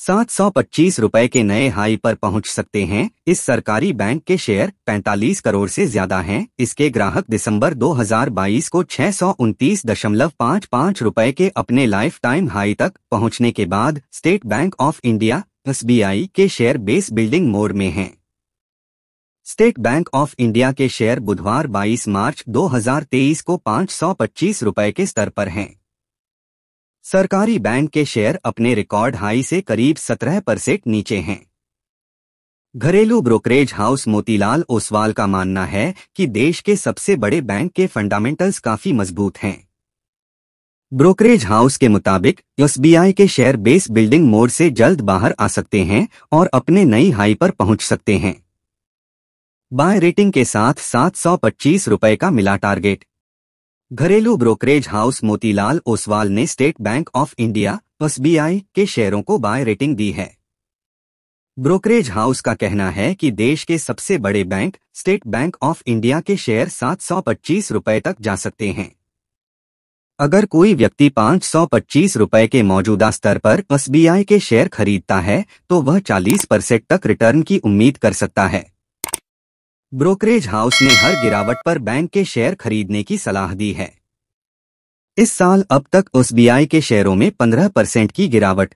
सात सौ पच्चीस रुपए के नए हाई पर पहुँच सकते हैं। इस सरकारी बैंक के शेयर 45 करोड़ से ज़्यादा हैं। इसके ग्राहक दिसंबर 2022 को छह सौ उनतीस दशमलव पाँच पाँच रुपए के अपने लाइफ टाइम हाई तक पहुँचने के बाद State Bank of India, SBI के शेयर बेस बिल्डिंग मोड में हैं। स्टेट बैंक ऑफ़ इंडिया के शेयर बुधवार 22 मार्च 2023 को पाँच सौ के स्तर पर हैं। सरकारी बैंक के शेयर अपने रिकॉर्ड हाई से करीब 17 परसेंट नीचे हैं। घरेलू ब्रोकरेज हाउस मोतीलाल ओसवाल का मानना है कि देश के सबसे बड़े बैंक के फंडामेंटल्स काफ़ी मज़बूत हैं। ब्रोकरेज हाउस के मुताबिक, एसबीआई के शेयर बेस बिल्डिंग मोड से जल्द बाहर आ सकते हैं और अपने नई हाई पर पहुँच सकते हैं। बाय रेटिंग के साथ 725 रुपए का मिला टारगेट। घरेलू ब्रोकरेज हाउस मोतीलाल ओसवाल ने State Bank of India, SBI के शेयरों को बाय रेटिंग दी है। ब्रोकरेज हाउस का कहना है कि देश के सबसे बड़े bank, State Bank of India के शेयर 725 रुपए तक जा सकते हैं। अगर कोई व्यक्ति 525 रुपए के मौजूदा स्तर पर एसबीआई के शेयर खरीदता है तो वह 40 परसेंट तक रिटर्न की उम्मीद कर सकता है। ब्रोकरेज हाउस ने हर गिरावट पर बैंक के शेयर खरीदने की सलाह दी है। इस साल अब तक एसबीआई के शेयरों में 15 परसेंट की गिरावट।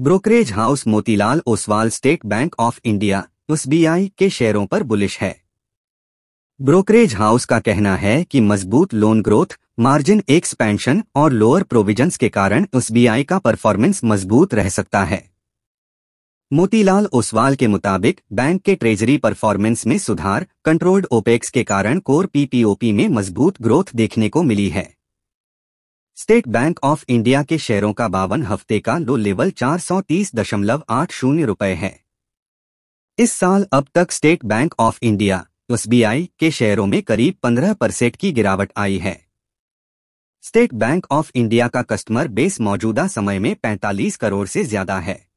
Brokerage house Motilal Oswal State Bank of India SBI के शेयरों पर बुलिश है। ब्रोकरेज हाउस का कहना है कि मज़बूत लोन ग्रोथ, मार्जिन एक्सपेंशन और लोअर प्रोविजंस के कारण एसबीआई का परफॉर्मेंस मज़बूत रह सकता है। मोतीलाल ओसवाल के मुताबिक, बैंक के ट्रेजरी परफॉर्मेंस में सुधार, कंट्रोल्ड ओपेक्स के कारण कोर पीपीओपी में मज़बूत ग्रोथ देखने को मिली है। स्टेट बैंक ऑफ़ इंडिया के शेयरों का बावन हफ़्ते का लो लेवल चार सौ तीस दशमलव आठ शून्य रुपए है। इस साल अब तक State Bank of India, SBI, के शेयरों में करीब पंद्रह परसेंट की गिरावट आई है। स्टेट बैंक ऑफ़ इंडिया का कस्टमर बेस मौजूदा समय में 45 करोड़ से ज़्यादा है।